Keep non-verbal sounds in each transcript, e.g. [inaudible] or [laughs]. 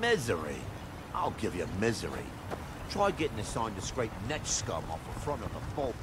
Misery? I'll give you misery. Try getting a sign to scrape neck scum off the front of the boat.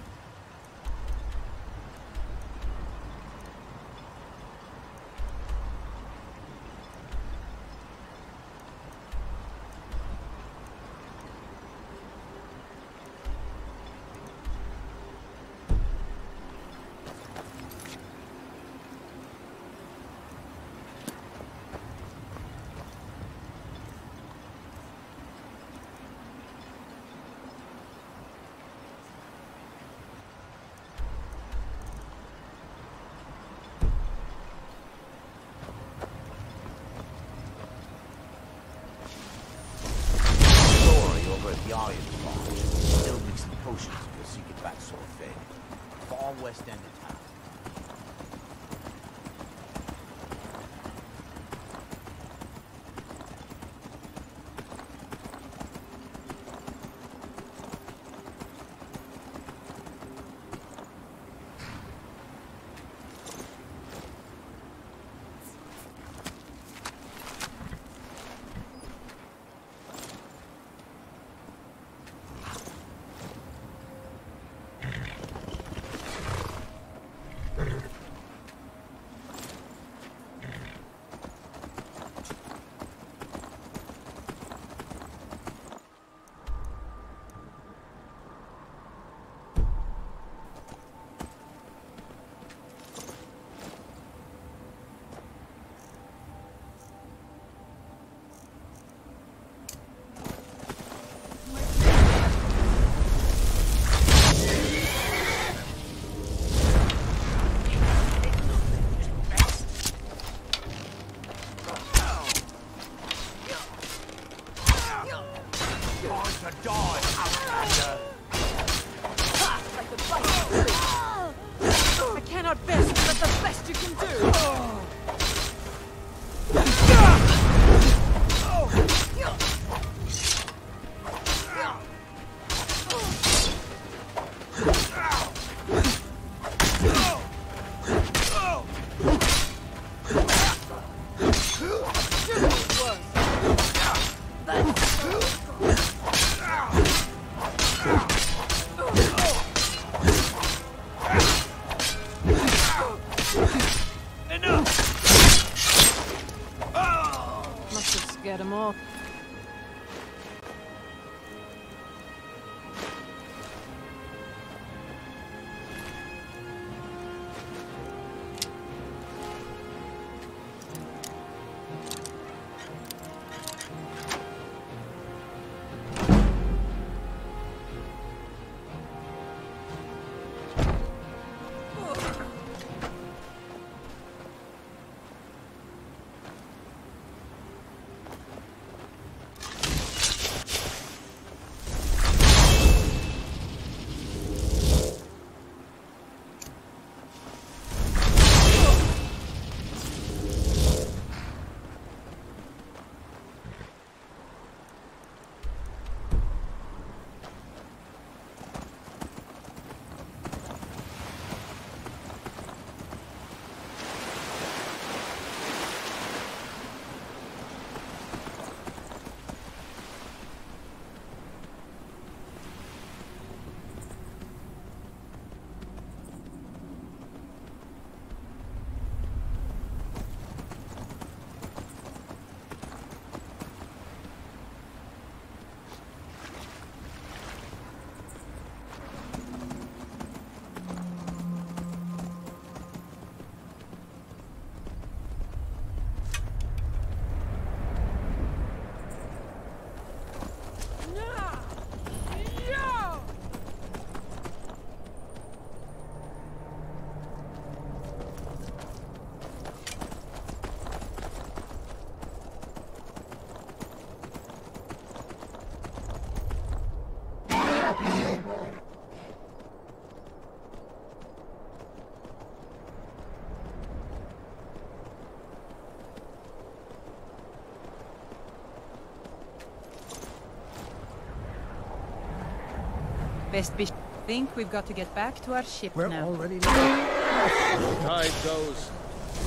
Best be. Think we've got to get back to our ship We're now. already Tide goes.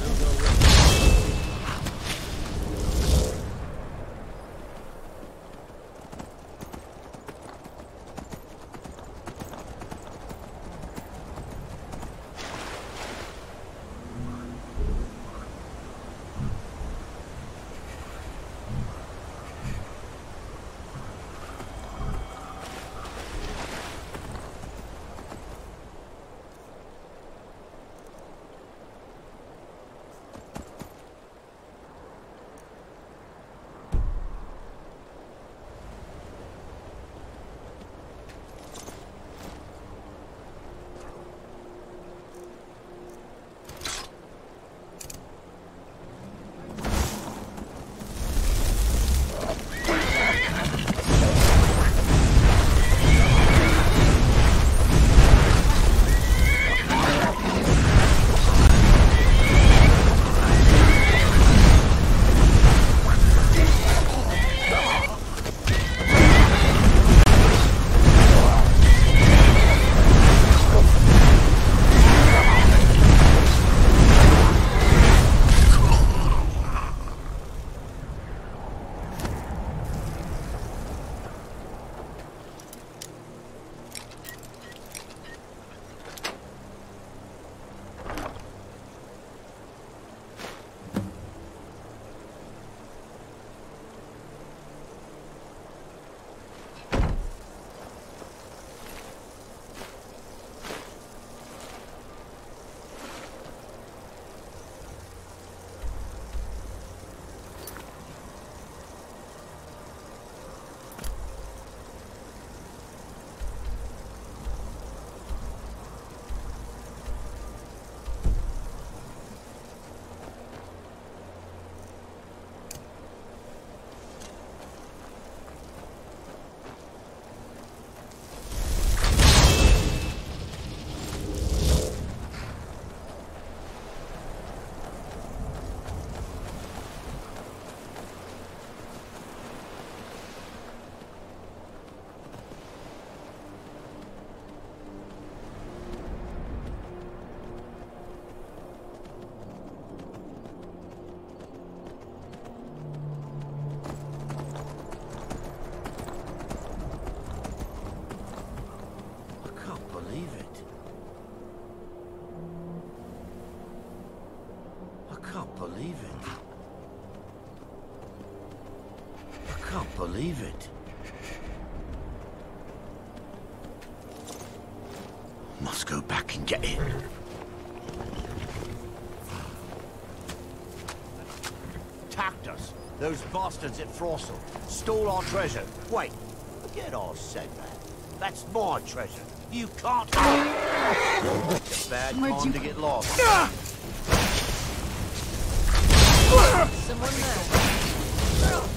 We'll go believe it. Must go back and get it. Attacked us. Those bastards at Frostle. Stole our treasure. Wait. Forget I said that. That's my treasure. You can't... It's [laughs] a bad time to get lost. Someone there.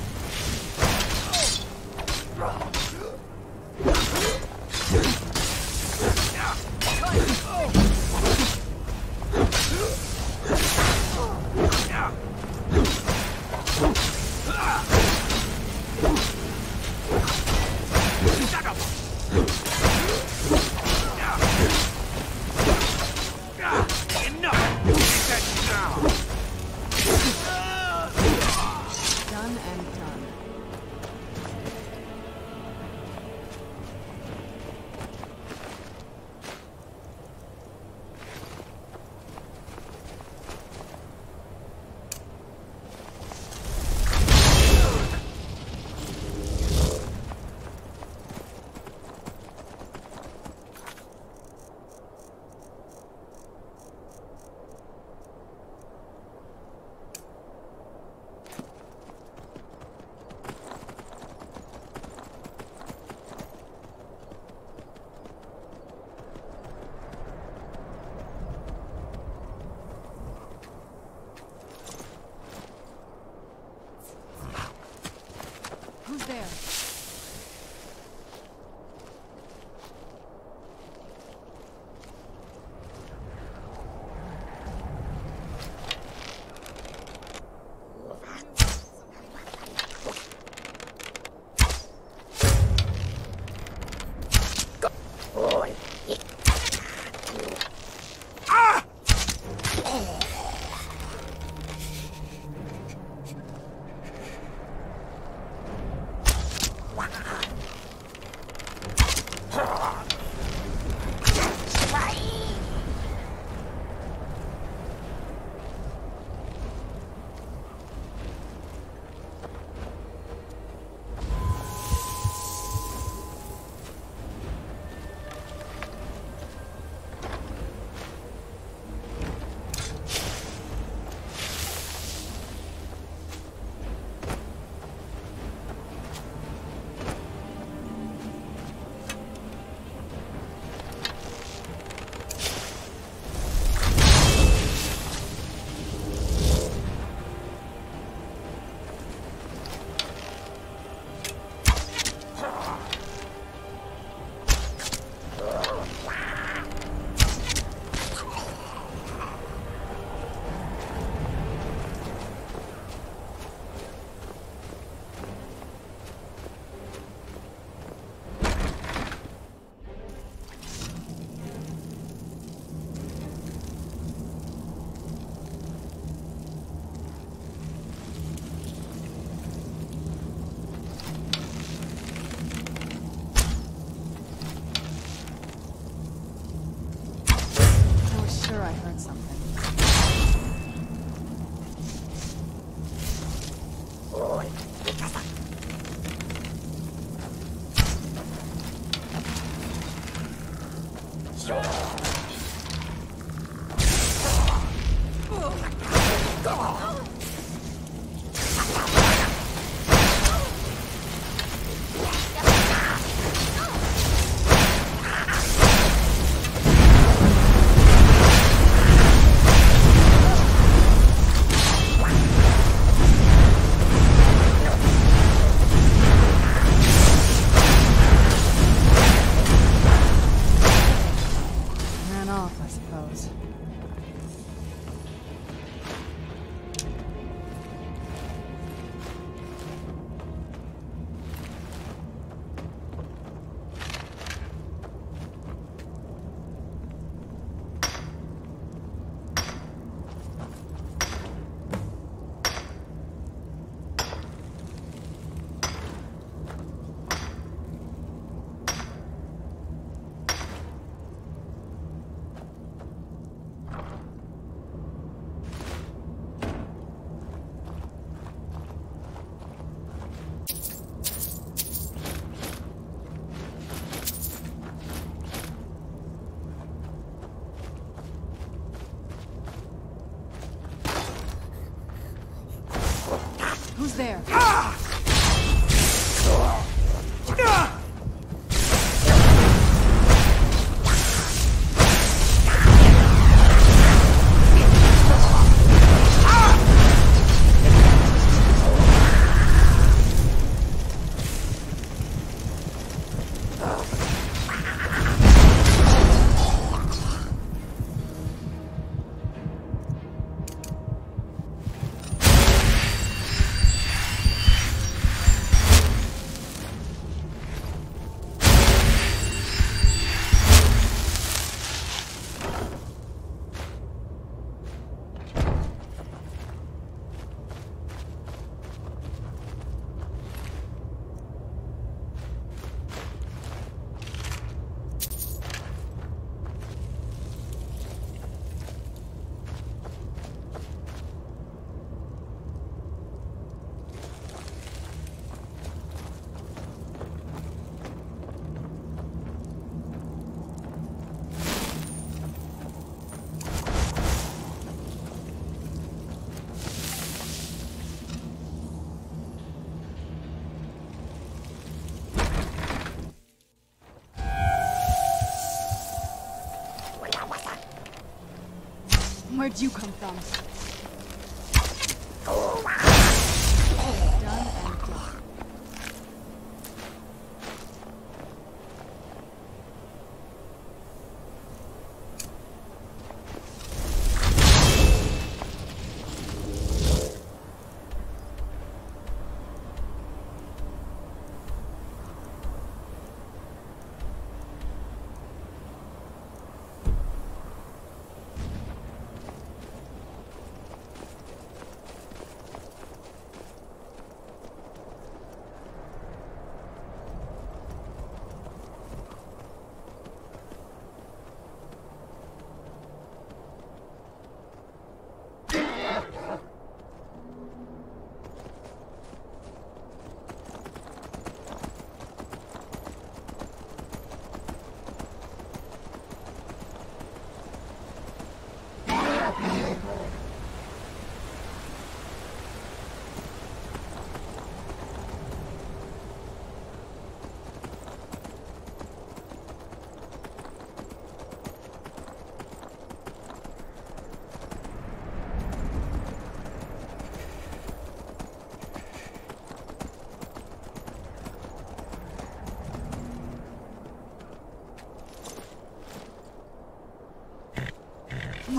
Where'd you come from?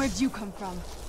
Where'd you come from?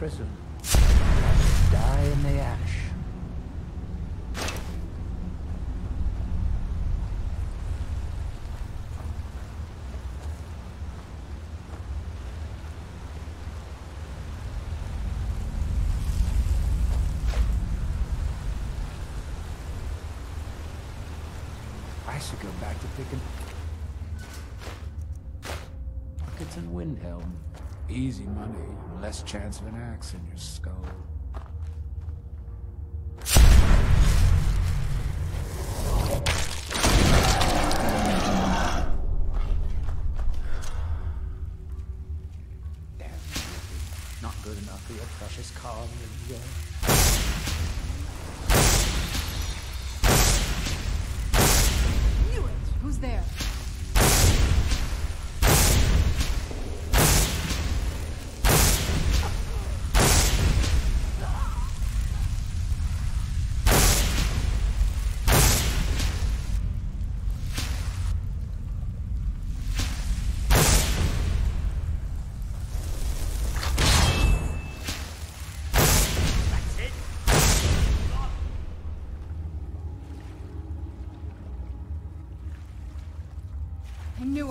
prison. Die in the ash. I should go back to picking buckets and windhelm. Easy money, less chance of an axe in your skull.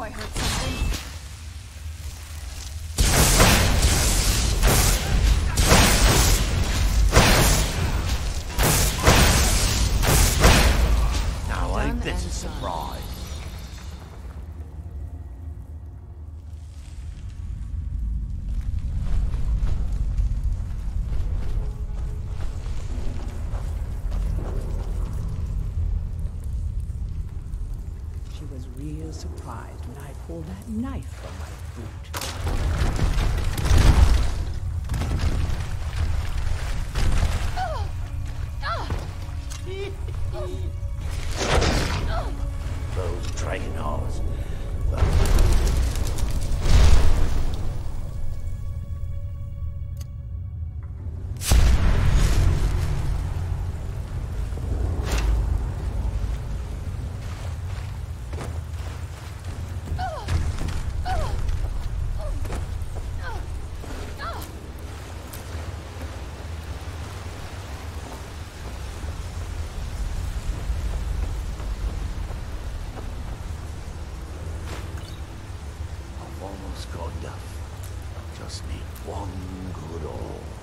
I heard something. knife. just need one good old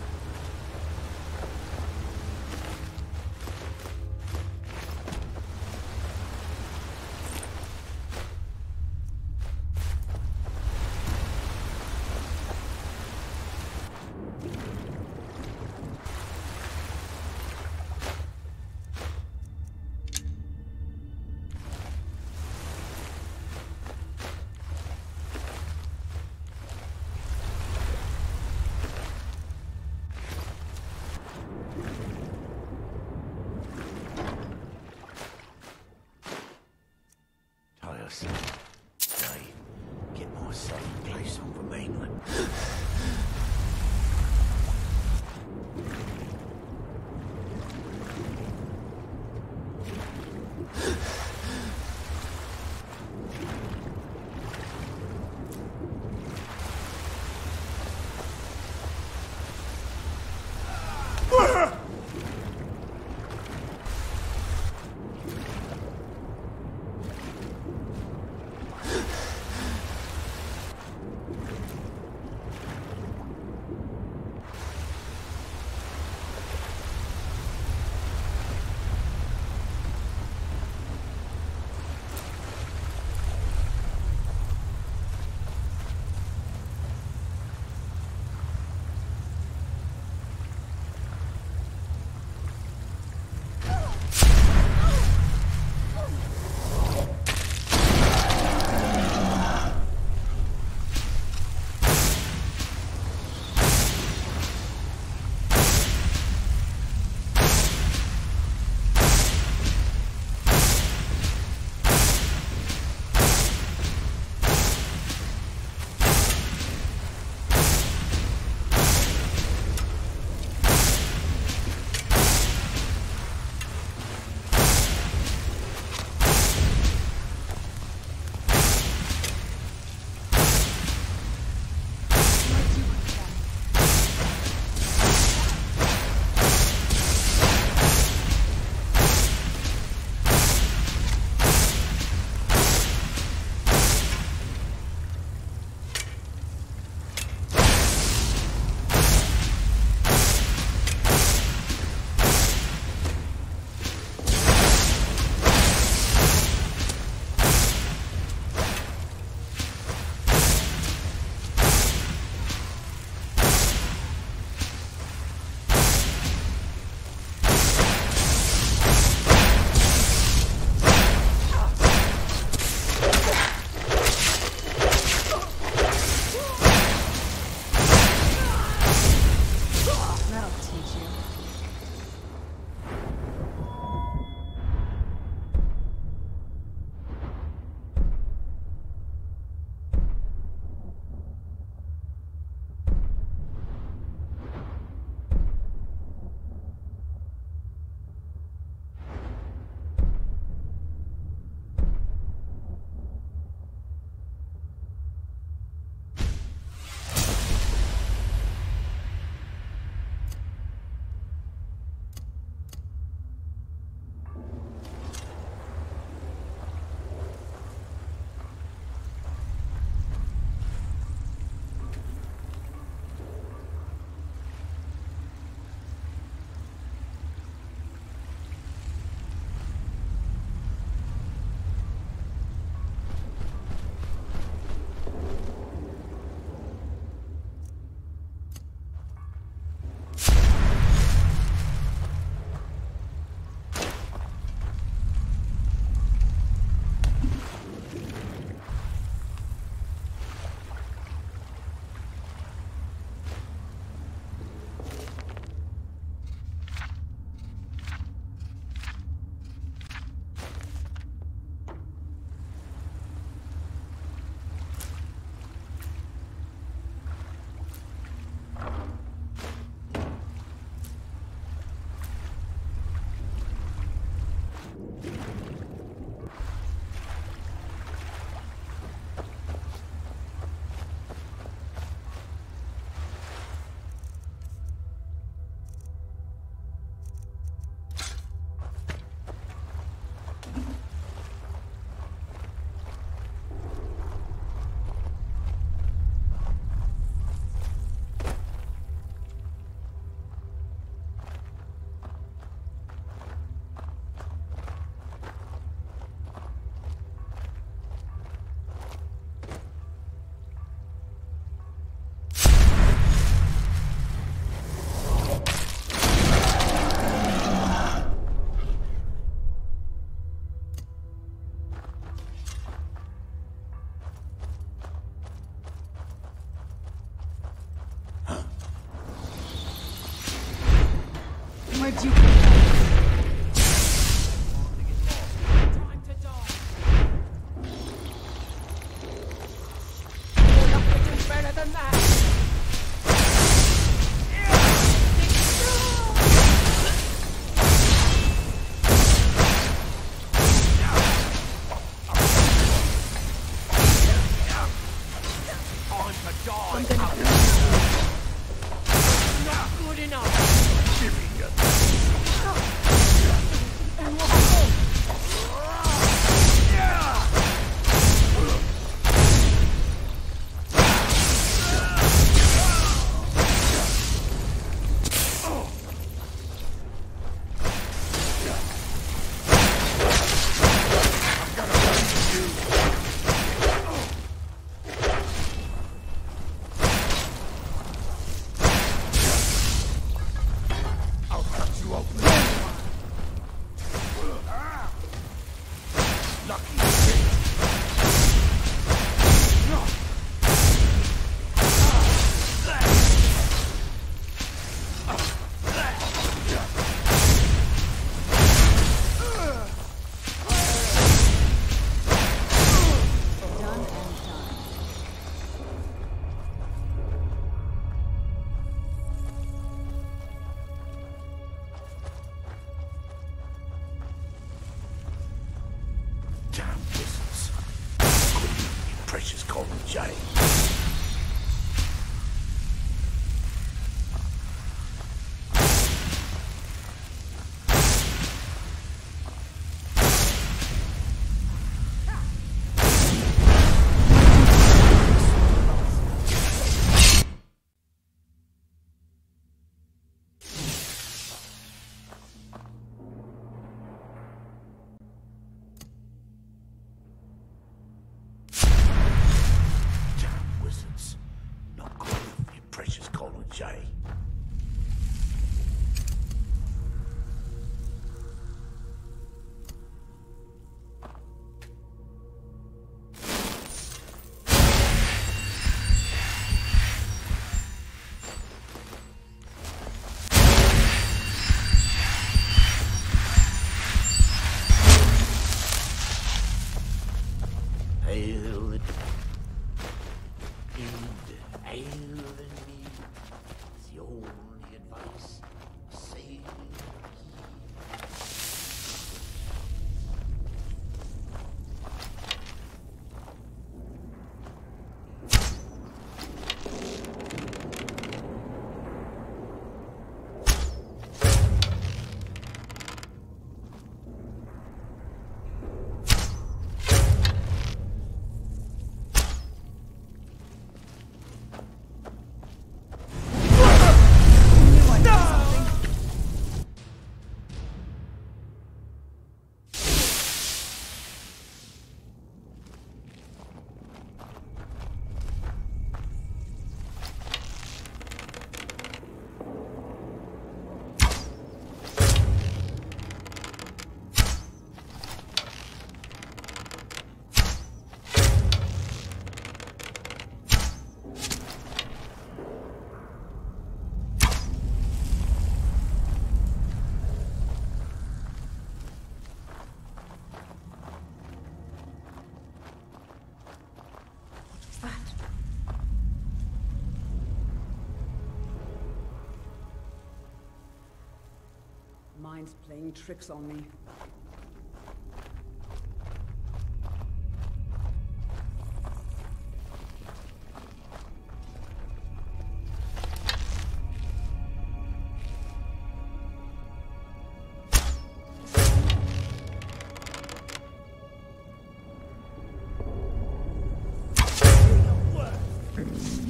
Playing tricks on me.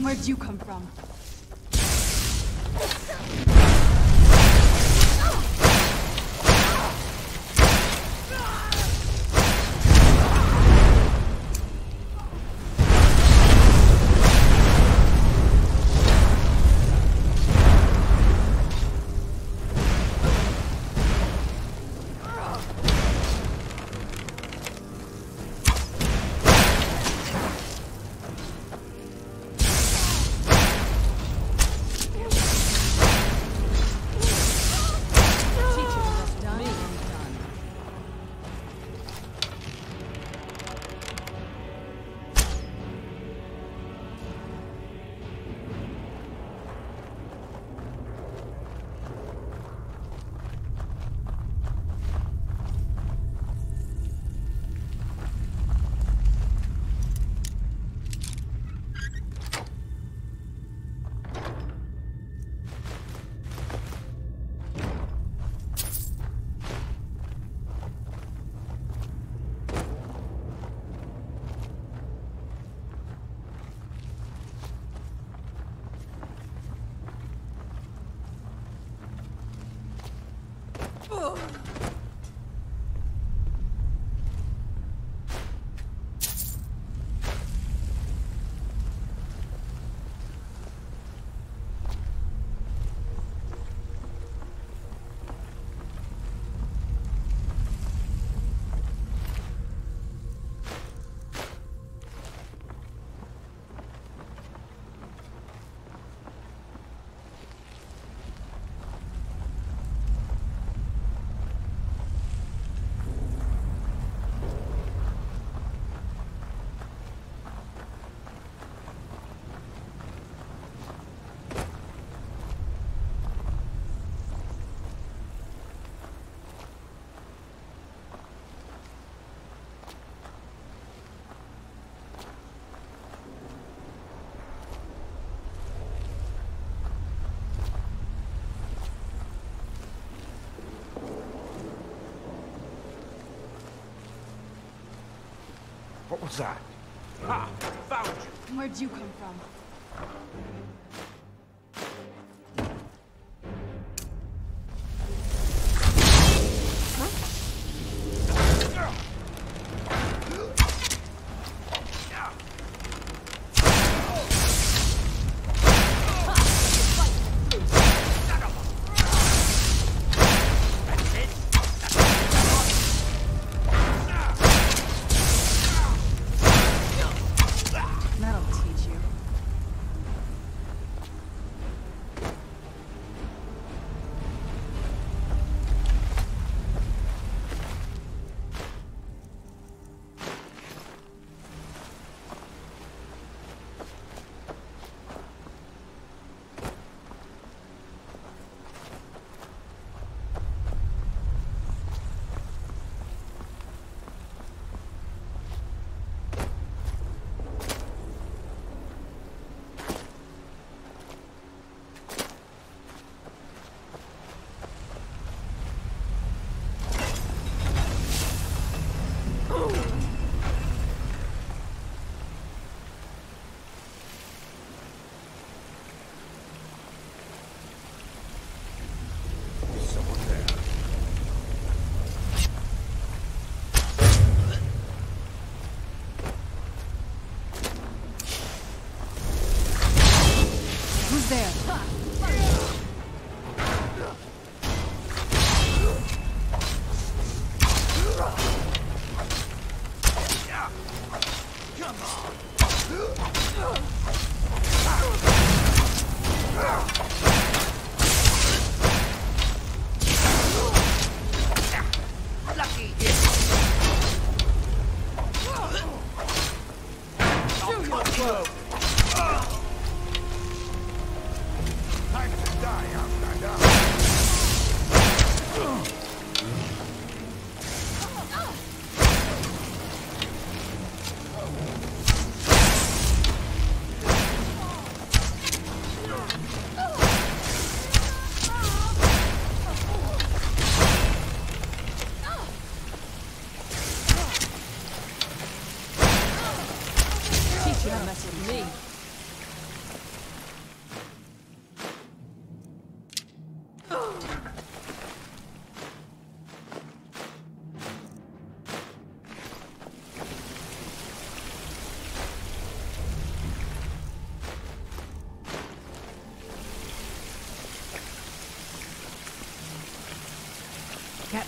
Where'd you come from? What was that? Ah, found you. Where'd you come from?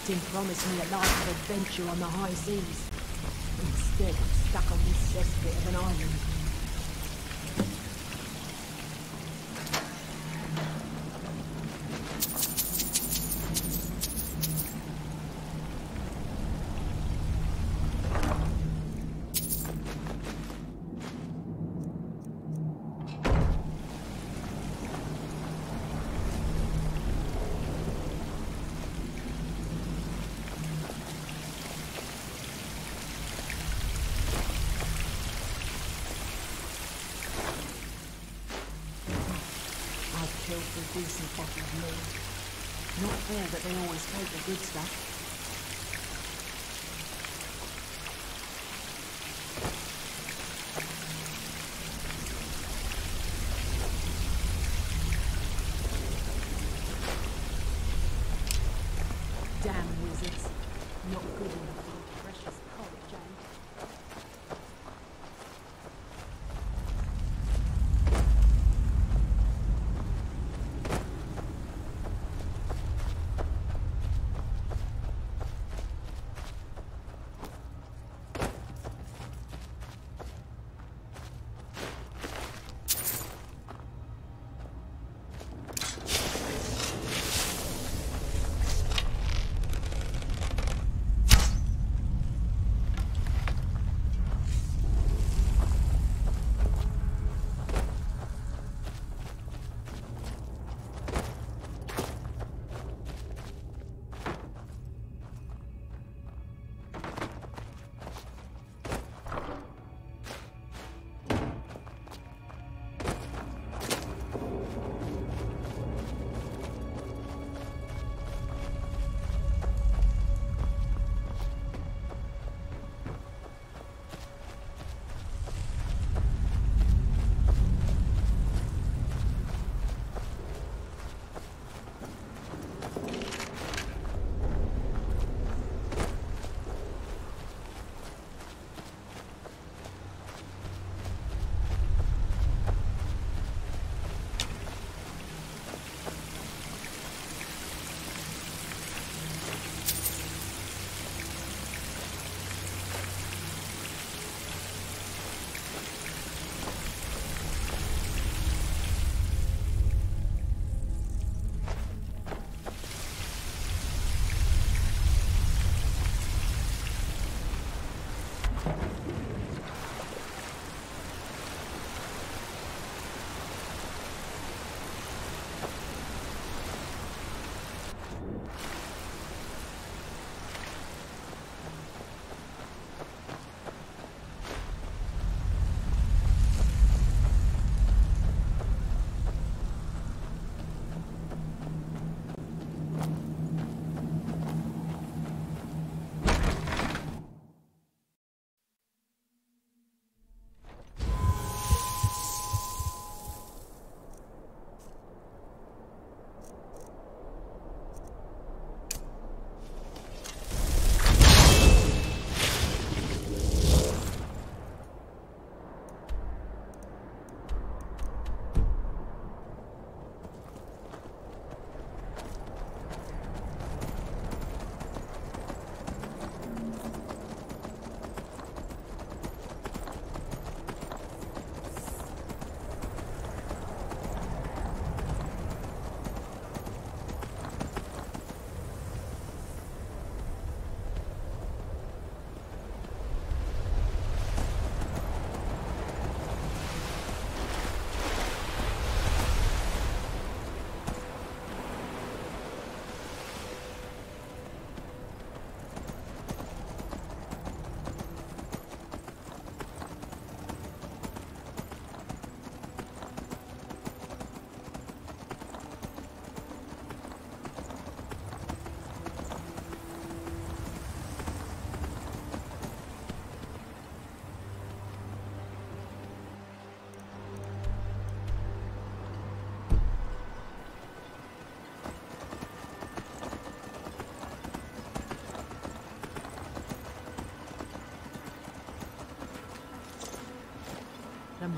Captain promised me a life of adventure on the high seas. 撃つわ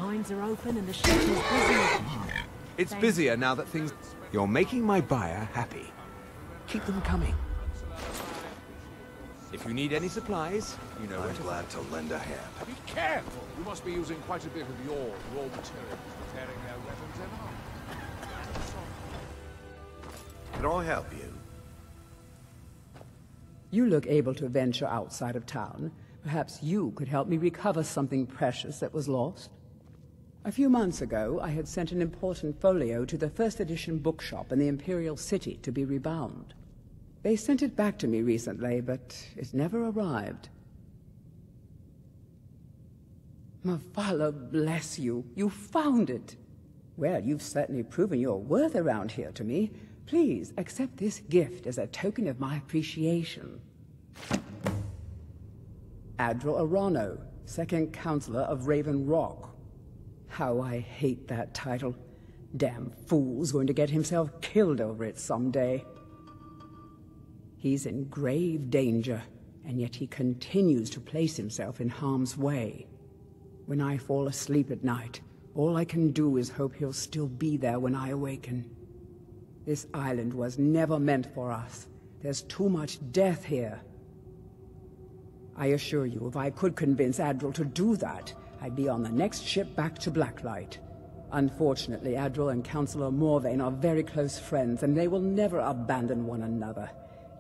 mines are open and the ship is busy. It's busier now that things... You're making my buyer happy. Keep them coming. If you need any supplies, you know where I'm glad to lend a hand. Be careful. You must be using quite a bit of your raw materials for tearing their weapons apart. Can I help you? You look able to venture outside of town. Perhaps you could help me recover something precious that was lost. A few months ago, I had sent an important folio to the first edition bookshop in the Imperial City to be rebound. They sent it back to me recently, but it never arrived. Mavala, bless you. You found it. Well, you've certainly proven your worth around here to me. Please accept this gift as a token of my appreciation. Adril Arano, second counselor of Raven Rock. How I hate that title. Damn fool's going to get himself killed over it someday. He's in grave danger, and yet he continues to place himself in harm's way. When I fall asleep at night, all I can do is hope he'll still be there when I awaken. This island was never meant for us. There's too much death here. I assure you, if I could convince Adril to do that, I'd be on the next ship back to Blacklight. Unfortunately, Adril and Councillor Morvayn are very close friends, and they will never abandon one another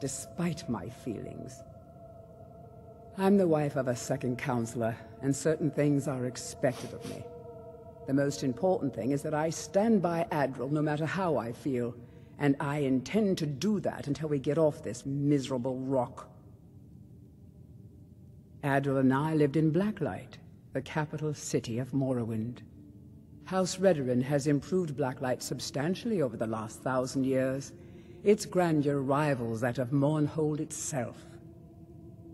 despite my feelings. I'm the wife of a second counselor, and certain things are expected of me. The most important thing is that I stand by Adril no matter how I feel, and I intend to do that until we get off this miserable rock. Adril and I lived in Blacklight, the capital city of Morrowind. House Redoran has improved Blacklight substantially over the last thousand years, its grandeur rivals that of Mournhold itself.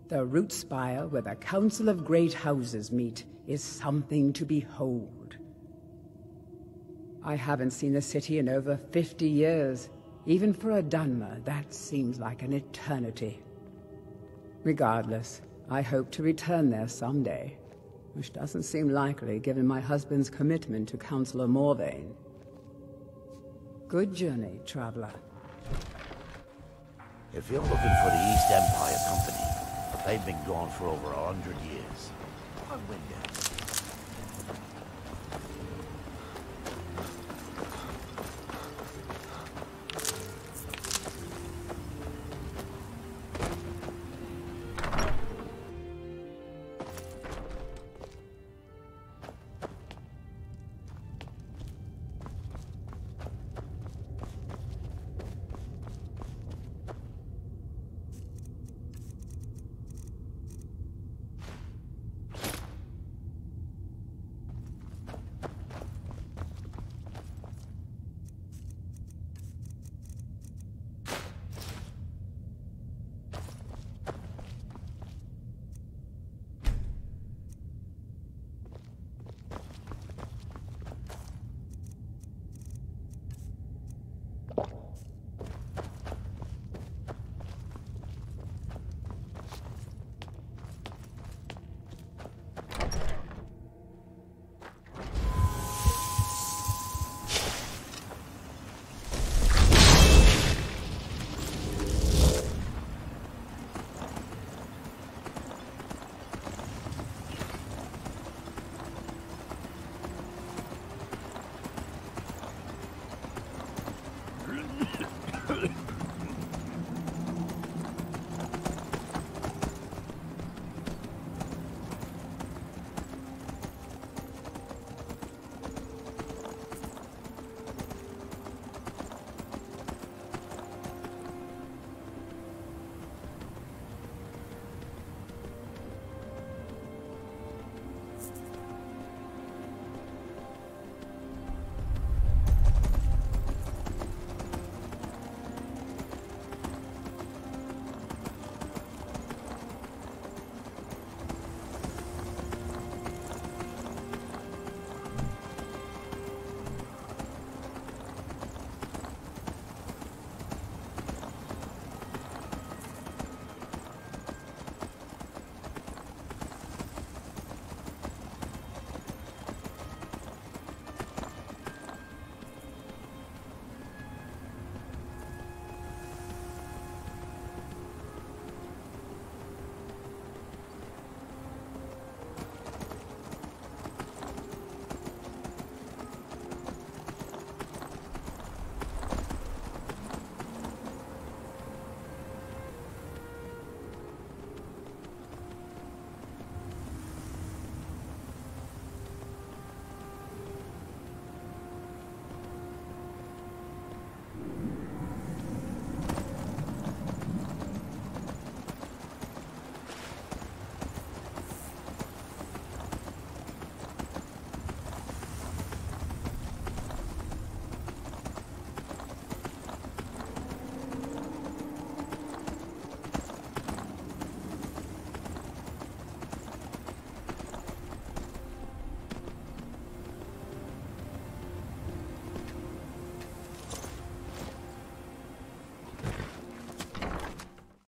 The root spire where the Council of Great Houses meet is something to behold. I haven't seen the city in over 50 years. Even for a Dunmer, that seems like an eternity. Regardless, I hope to return there someday, which doesn't seem likely given my husband's commitment to Councillor Morvayn. Good journey, traveler. If you're looking for the East Empire Company, they've been gone for over a hundred years. I'm Windham.